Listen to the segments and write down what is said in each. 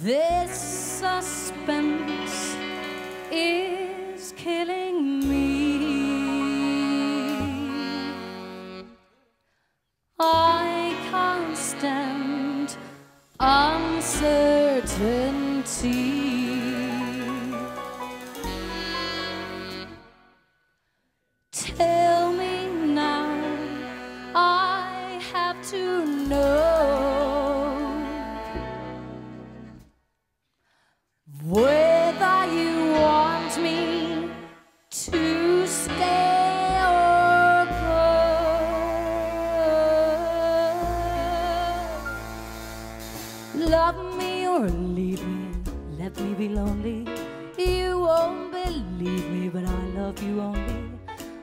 This suspense is killing me. I can't stand uncertainty. Love me or leave me, let me be lonely. You won't believe me, but I love you only.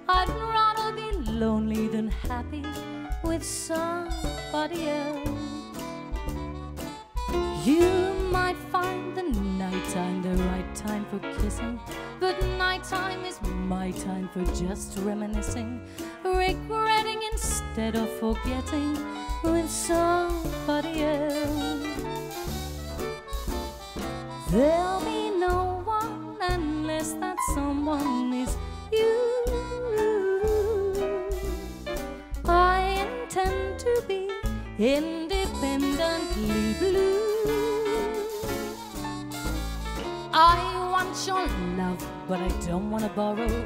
I'd rather be lonely than happy with somebody else. You might find the nighttime the right time for kissing, but nighttime is my time for just reminiscing, regretting instead of forgetting with somebody else. There'll be no one unless that someone is you. I intend to be independently blue. I want your love, but I don't want to borrow.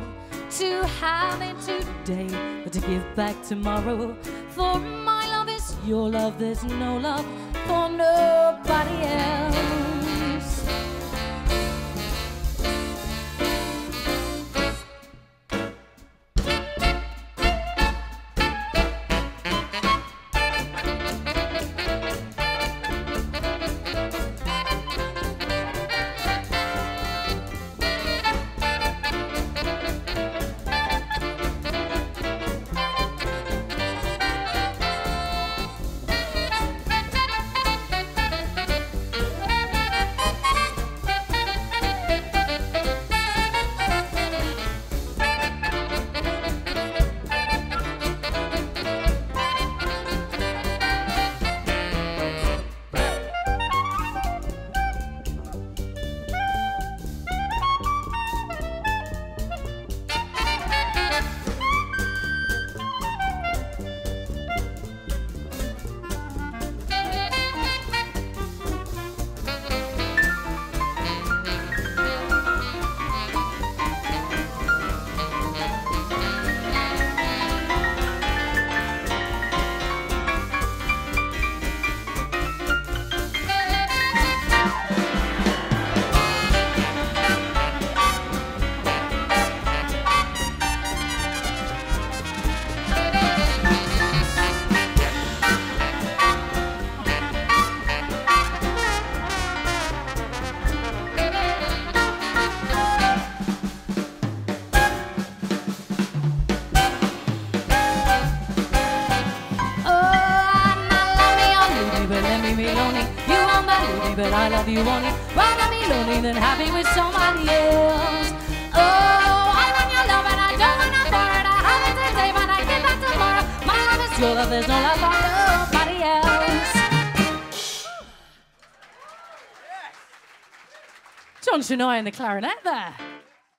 To have it today, but to give back tomorrow. For my love is your love, there's no love for nobody else. Me, me lonely. You won't believe me, but I love you only. Rather be lonely than happy with somebody else. Oh, I want your love and I don't want to for it. I have it today, but I give back tomorrow. My love is your love, there's no love for nobody else. Jon Shenoy and the clarinet there.